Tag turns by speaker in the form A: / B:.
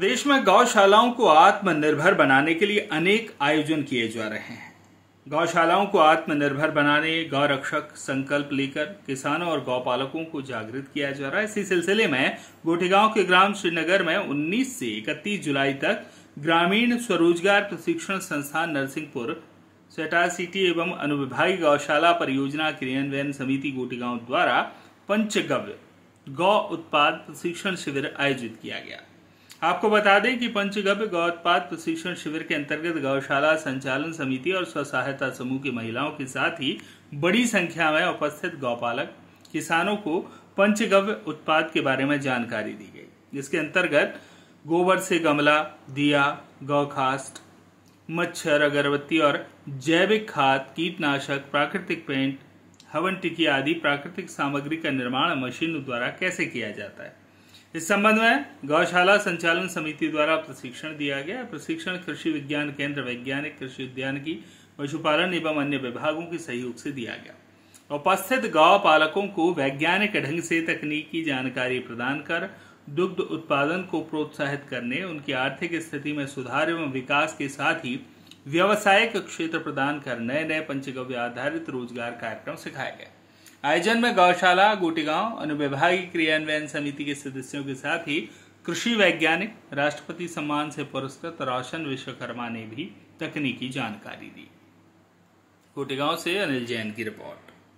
A: प्रदेश में गौशालाओं को आत्मनिर्भर बनाने के लिए अनेक आयोजन किए जा रहे हैं। गौशालाओं को आत्मनिर्भर बनाने गौरक्षक संकल्प लेकर किसानों और गौपालकों को जागृत किया जा रहा है। इसी सिलसिले में गोठीगांव के ग्राम श्रीनगर में 19 से 31 जुलाई तक ग्रामीण स्वरोजगार प्रशिक्षण संस्थान नरसिंहपुर सेटा सिटी एवं अनुविभागीय गौशाला परियोजना क्रियान्वयन समिति गोटेगांव द्वारा पंचगव्य गौ उत्पाद प्रशिक्षण शिविर आयोजित किया गया। आपको बता दें कि पंचगव्य गौ उत्पाद प्रशिक्षण शिविर के अंतर्गत गौशाला संचालन समिति और स्व सहायता समूह की महिलाओं के साथ ही बड़ी संख्या में उपस्थित गौपालक किसानों को पंचगव्य उत्पाद के बारे में जानकारी दी गई। जिसके अंतर्गत गोबर से गमला, दिया, गौखास्ट, मच्छर, अगरबत्ती और जैविक खाद, कीटनाशक, प्राकृतिक पेंट, हवन टिकी आदि प्राकृतिक सामग्री का निर्माण मशीनों द्वारा कैसे किया जाता है? इस संबंध में गौशाला संचालन समिति द्वारा प्रशिक्षण दिया गया प्रशिक्षण कृषि विज्ञान केंद्र, वैज्ञानिक कृषि उद्यान की, पशुपालन एवं अन्य विभागों के सहयोग से दिया गया। उपस्थित गौ पालकों को वैज्ञानिक ढंग से तकनीकी जानकारी प्रदान कर, दुग्ध उत्पादन को प्रोत्साहित करने, उनकी आर्थिक स्थिति में सुधार एवं विकास के साथ ही व्यवसायिक क्षेत्र प्रदान कर नए नए पंचगव्य आधारित रोज़गार कार्यक्रम सिखाए गए। आयोजन में गौशाला, गोटेगांव अनुविभागीय क्रियान्वयन समिति के सदस्यों के साथ ही कृषि वैज्ञानिक, राष्ट्रपति सम्मान से पुरस्कृत रोशन विश्वकर्मा ने भी तकनीकी जानकारी दी। गोटीगांव से अनिल जैन की रिपोर्ट।